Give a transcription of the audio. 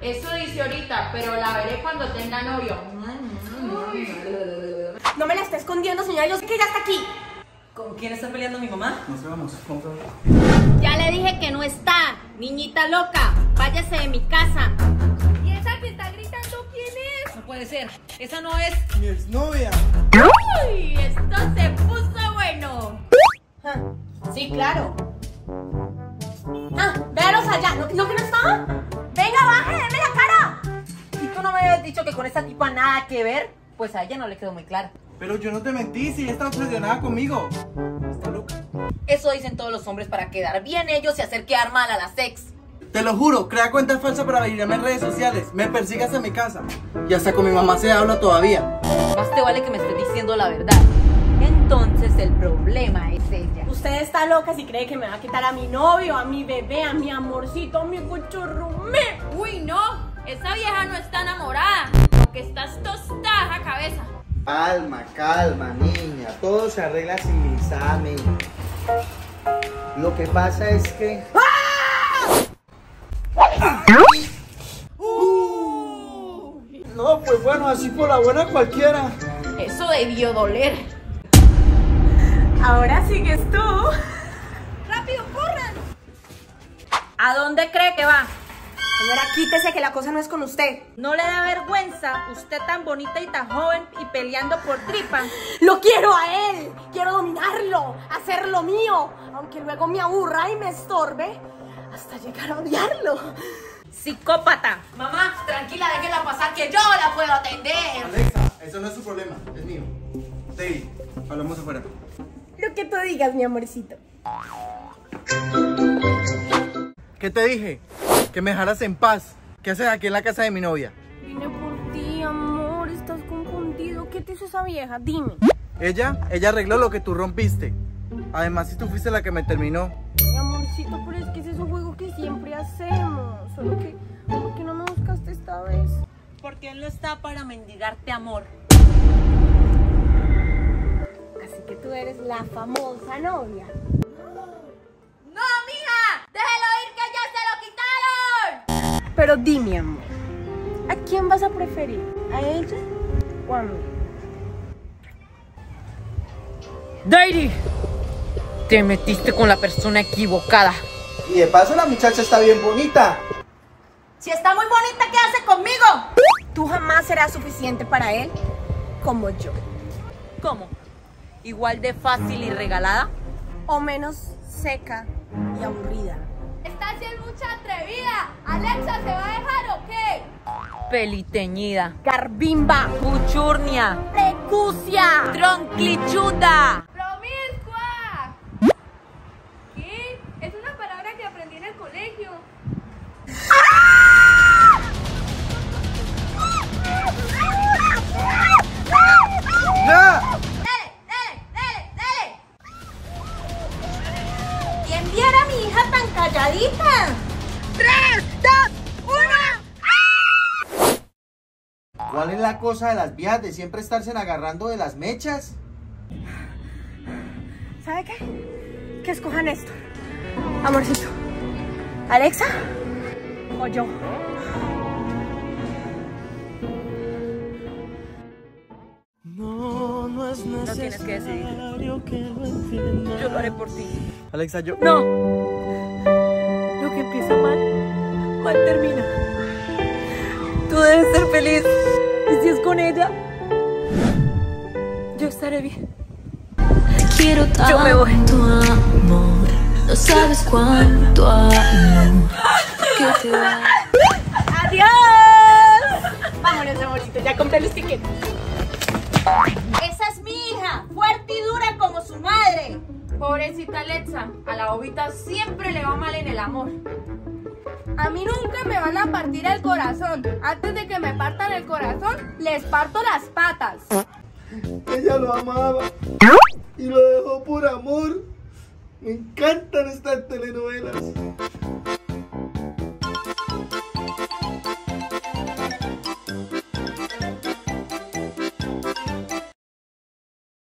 Eso dice ahorita, pero la veré cuando tenga novio. No me la está escondiendo, señora. Yo sé que ya está aquí. ¿Con quién está peleando mi mamá? Nos vamos, vamos. Ya le dije que no está, niñita loca. Váyase de mi casa. ¿Y esa que está gritando quién es? No puede ser. Esa no es. Mi exnovia. Uy, esto se puso bueno. Ah, sí, claro. Ah, véalos allá. ¿No, ¿no que no está? Dicho que con esa tipa nada que ver? Pues a ella no le quedó muy claro. Pero yo no te mentí, si ella está obsesionada conmigo. Está loca. Eso dicen todos los hombres para quedar bien ellos y hacer quedar mal a las ex. Te lo juro, crea cuentas falsas para venirme en redes sociales. Me persigue hasta mi casa. Y hasta con mi mamá se habla todavía. Más te vale que me estés diciendo la verdad. Entonces el problema es ella. Usted está loca si cree que me va a quitar a mi novio, a mi bebé, a mi amorcito, a mi cuchurrumé. Uy, no. Esa vieja no está enamorada. Porque estás tostada cabeza. Calma, calma, niña. Todo se arregla civilizadamente. Lo que pasa es que. No, pues bueno, así por la buena cualquiera. Eso debió doler. Ahora sigues tú. ¡Rápido, corran! ¿A dónde cree que va? Señora, quítese que la cosa no es con usted. ¿No le da vergüenza usted tan bonita y tan joven y peleando por tripa? Lo quiero a él. Quiero dominarlo, hacerlo mío. Aunque luego me aburra y me estorbe hasta llegar a odiarlo. Psicópata. Mamá, tranquila, déjela pasar que yo la puedo atender. Alexa, eso no es su problema, es mío. David, hablamos afuera. Lo que tú digas, mi amorcito. ¿Qué te dije? Que me dejaras en paz. ¿Qué haces aquí en la casa de mi novia? Vine por ti, amor. Estás confundido. ¿Qué te hizo esa vieja? Dime. Ella, ella arregló lo que tú rompiste. Además, si tú fuiste la que me terminó. Mi amorcito, pero es que ese es un juego que siempre hacemos. Solo que, ¿por qué no me buscaste esta vez? Porque él no está para mendigarte amor. Así que tú eres la famosa novia. Pero dime, amor. ¿A quién vas a preferir? ¿A ella o a mí? Dairi, te metiste con la persona equivocada. Y de paso, la muchacha está bien bonita. Si está muy bonita, ¿qué hace conmigo? Tú jamás serás suficiente para él como yo. ¿Cómo? ¿Igual de fácil y regalada? O menos seca y aburrida. Siendo mucha atrevida. ¿Alexa se va a dejar o qué? Peliteñida. Garbimba. Puchurnia. Precucia. Tronclichuda. ¿Cuál es la cosa de las viejas de siempre estarse agarrando de las mechas? ¿Sabe qué? Que escojan esto. Amorcito. ¿Alexa o yo? No tienes que decidir. Yo lo haré por ti. Alexa, yo. No. Lo que empieza mal, mal termina. Tú debes ser feliz. Y si es con ella, yo estaré bien. Quiero Yo me voy. tanto amor, no sabes cuánto amor que te da. ¡Adiós! Vámonos, amorcito. Ya compré los tickets. Esa es mi hija, fuerte y dura como su madre. Pobrecita Alexa, a la bobita siempre le va mal en el amor. A mí nunca me van a partir el corazón. Antes de que me partan el corazón, les parto las patas. Ella lo amaba y lo dejó por amor. Me encantan estas telenovelas.